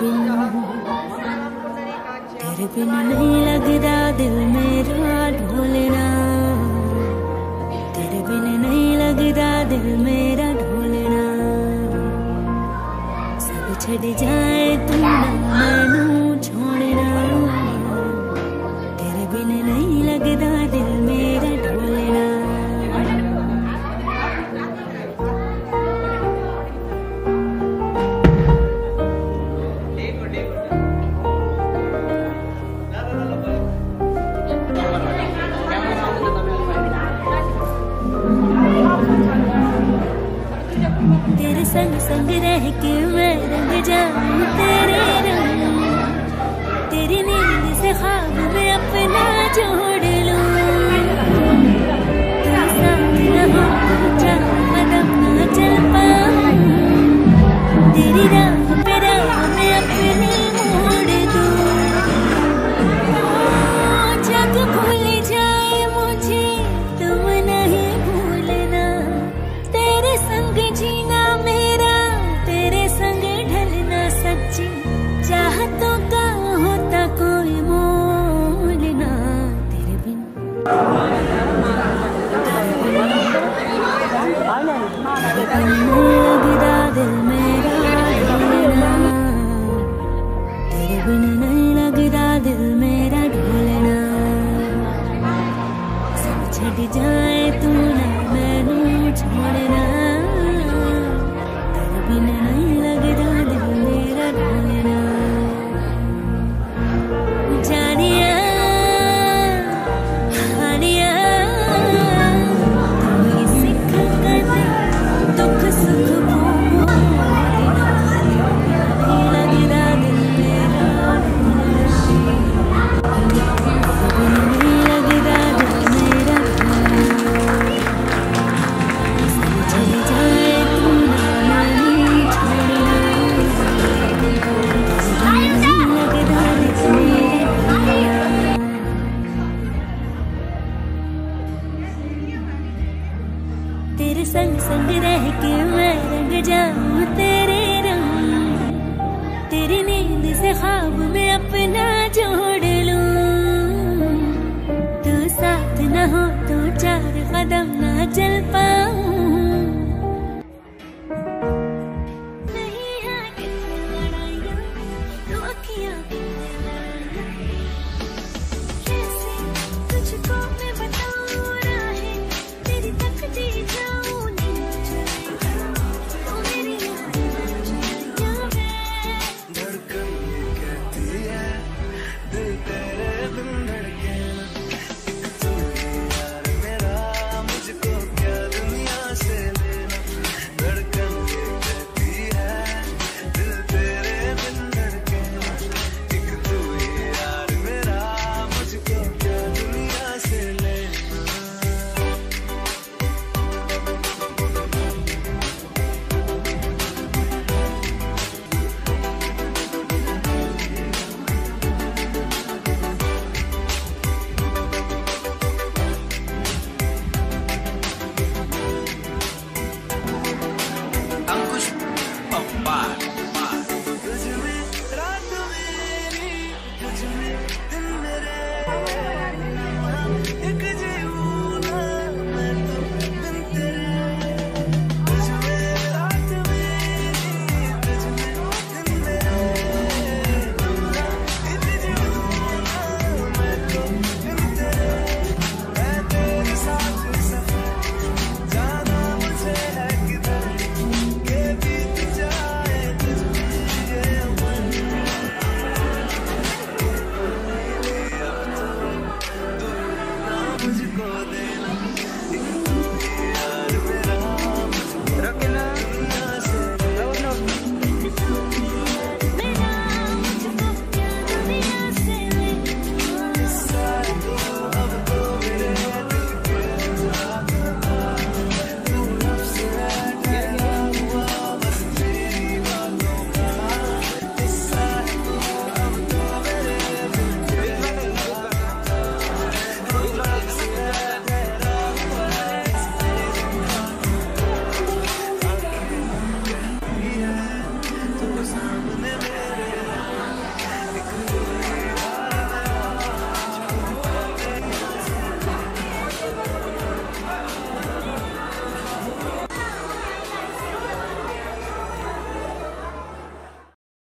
बिन। तेरे बिन नहीं लगता दिल मेरा ढोलना। तेरे बिन नहीं लगता दिल मेरा ढोलना। सब छड़ जाए तू मैनू छोड़ना। तेरे बिन नहीं लगता संग संग रह के मैं रंग जाऊँ तेरे रंग तेरी नींद से amor. तेरे संग संग रह के मैं रंग जाऊँ तेरे रंग। तेरी नींद से ख्वाब में अपना जो